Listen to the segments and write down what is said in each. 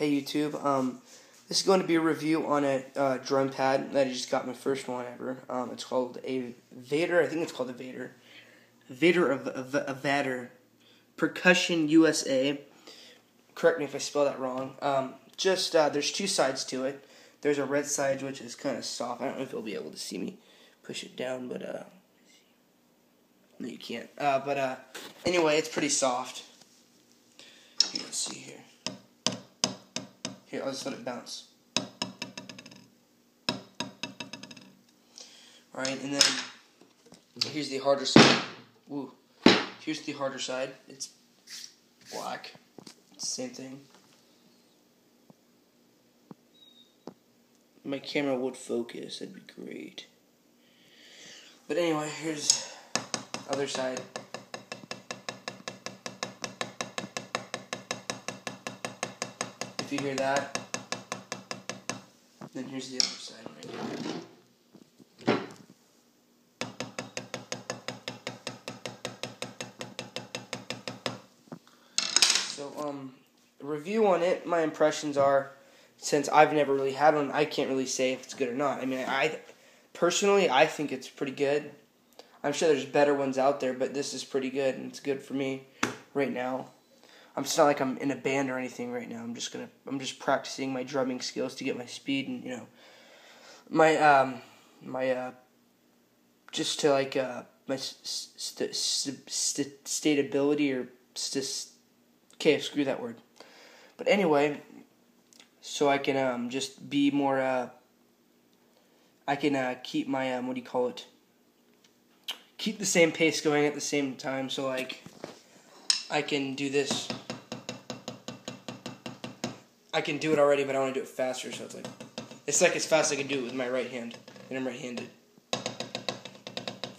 Hey YouTube, um, this is going to be a review on a uh, drum pad that I just got my first one ever. Um, it's called a Vader, I think it's called a Vader. Vader of a Vader Percussion USA. Correct me if I spell that wrong. Um, just uh, there's two sides to it. There's a red side which is kind of soft. I don't know if you'll be able to see me push it down, but uh, no, you can't. Uh, but uh, anyway, it's pretty soft. Here, let's see here. Here, I'll just let it bounce. Alright, and then here's the harder side. Woo. Here's the harder side. It's black. It's same thing. My camera would focus, that'd be great. But anyway, here's other side. If you hear that, then here's the other side right here. So, um, review on it, my impressions are, since I've never really had one, I can't really say if it's good or not. I mean, I, personally, I think it's pretty good. I'm sure there's better ones out there, but this is pretty good, and it's good for me right now. I'm it's not like I'm in a band or anything right now. I'm just gonna I'm just practicing my drumming skills to get my speed and you know my um my uh just to like uh my st- st- st- stability or st- okay screw that word but anyway so I can um just be more uh I can uh keep my um what do you call it keep the same pace going at the same time so like I can do this. I can do it already, but I want to do it faster, so it's like it's like as fast as I can do it with my right hand, and I'm right-handed.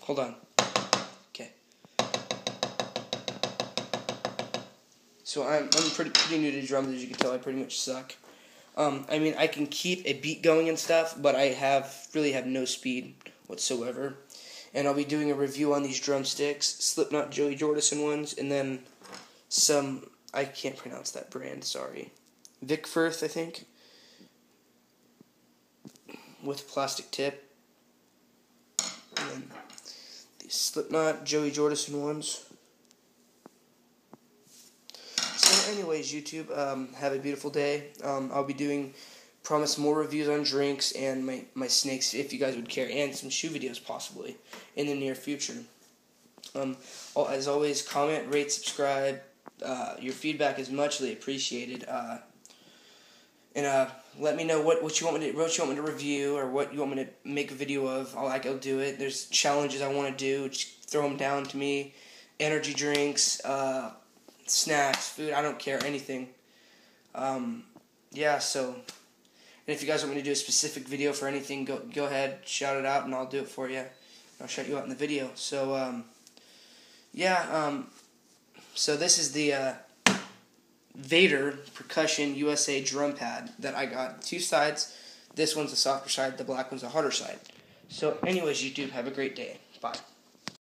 Hold on. Okay. So I'm I'm pretty pretty new to drums, as you can tell. I pretty much suck. Um, I mean, I can keep a beat going and stuff, but I have really have no speed whatsoever. And I'll be doing a review on these drumsticks, Slipknot Joey Jordison ones, and then some I can't pronounce that brand. Sorry, Vic Firth, I think, with plastic tip. And then the Slipknot Joey Jordison ones. So, anyways, YouTube, um, have a beautiful day. Um, I'll be doing promise more reviews on drinks and my, my snakes if you guys would care, and some shoe videos possibly in the near future. Um, as always, comment, rate, subscribe, uh, your feedback is muchly appreciated. Uh, and uh, let me know what, what you want me to what you want me to review or what you want me to make a video of. I'll like I'll do it. There's challenges I want to do. Just throw them down to me. Energy drinks, uh, snacks, food. I don't care anything. Um, yeah. So, and if you guys want me to do a specific video for anything, go go ahead, shout it out, and I'll do it for you. I'll shout you out in the video. So, um, yeah. Um, so this is the uh, Vader Percussion USA drum pad that I got. Two sides. This one's the softer side. The black one's the harder side. So anyways, YouTube, have a great day. Bye.